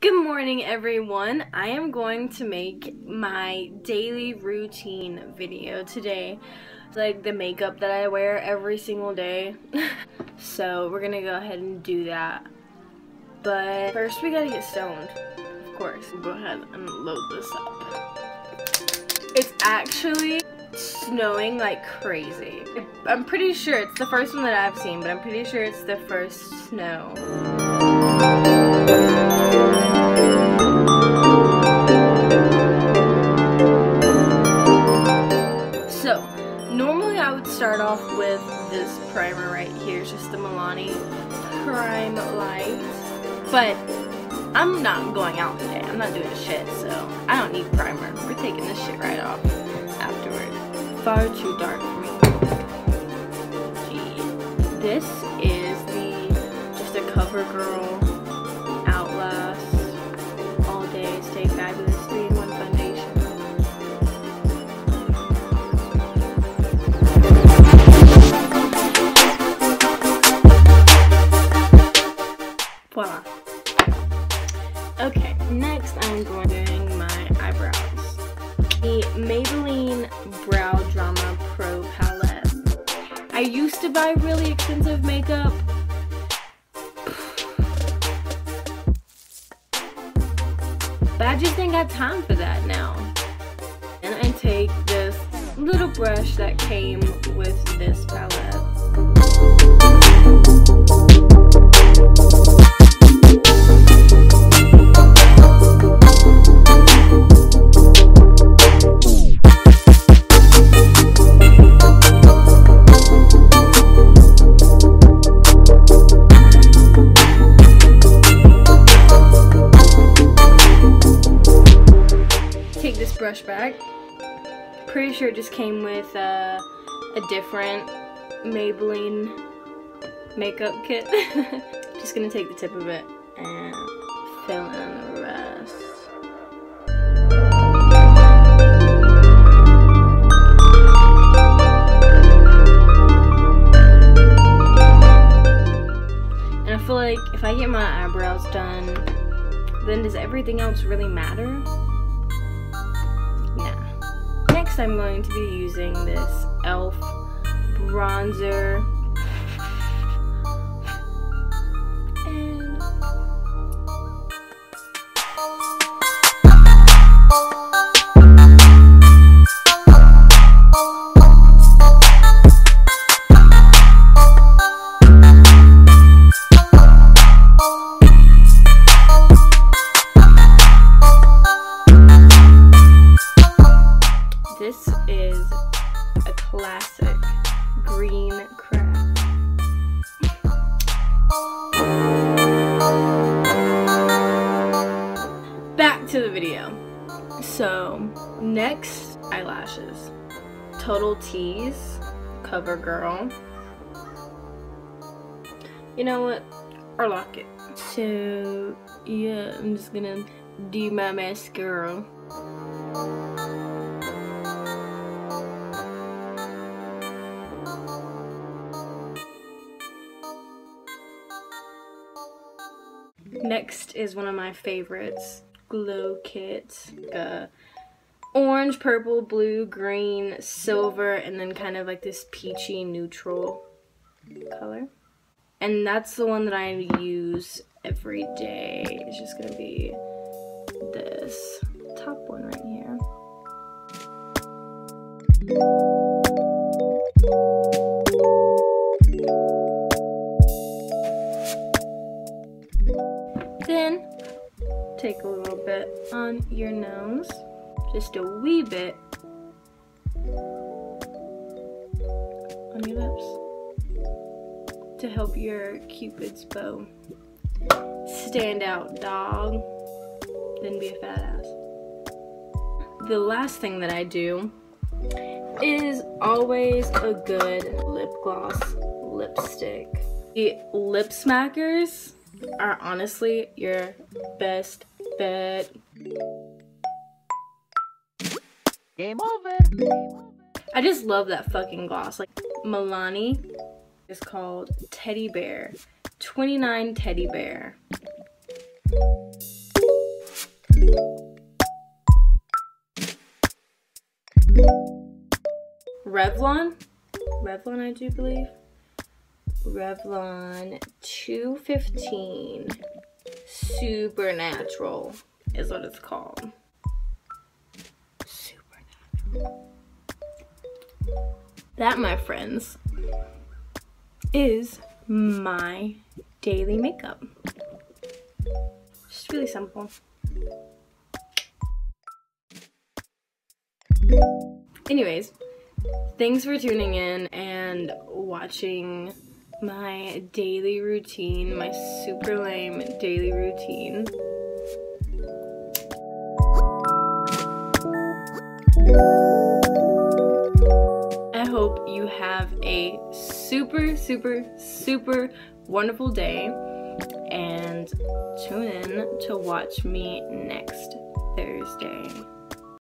Good morning everyone. I am going to make my daily routine video today. It's like the makeup that I wear every single day. so we're gonna go ahead and do that. But first we gotta get stoned. Of course. Go ahead and load this up. It's actually snowing like crazy. I'm pretty sure it's the first one that I've seen, but I'm pretty sure it's the first snow. Start off with this primer right here, it's just the Milani Prime Light. But I'm not going out today. I'm not doing shit, so I don't need primer. We're taking this shit right off afterward. Far too dark for me. Gee. This is the just a CoverGirl Maybelline Brow Drama Pro Palette. I used to buy really expensive makeup. But I just ain't got time for that now. And I take this little brush that came with this palette. Pretty sure it just came with uh, a different Maybelline makeup kit. just gonna take the tip of it and fill in the rest. And I feel like if I get my eyebrows done, then does everything else really matter? Next I'm going to be using this e.l.f. bronzer. Classic green crack. Back to the video. So, next, eyelashes. Total Tease, CoverGirl. You know what? Or lock it. So, yeah, I'm just gonna do my mascara. Next is one of my favorites, Glow Kit. Uh, orange, purple, blue, green, silver, and then kind of like this peachy neutral color. And that's the one that I use every day. It's just gonna be this top one right here. Take a little bit on your nose, just a wee bit on your lips to help your cupid's bow stand out, dog. Then be a fat ass. The last thing that I do is always a good lip gloss lipstick. The lip smackers are honestly your best it. Game over. I just love that fucking gloss. Like Milani is called Teddy Bear. 29 Teddy Bear. Revlon. Revlon, I do believe. Revlon 215. Supernatural is what it's called. Supernatural. That, my friends, is my daily makeup. Just really simple. Anyways, thanks for tuning in and watching my daily routine, my super lame daily routine. I hope you have a super, super, super wonderful day and tune in to watch me next Thursday.